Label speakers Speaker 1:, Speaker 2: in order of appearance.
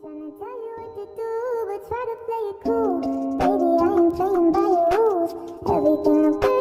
Speaker 1: trying tell you what to do, but try to play it cool. Baby, I ain't playing by your rules. Everything about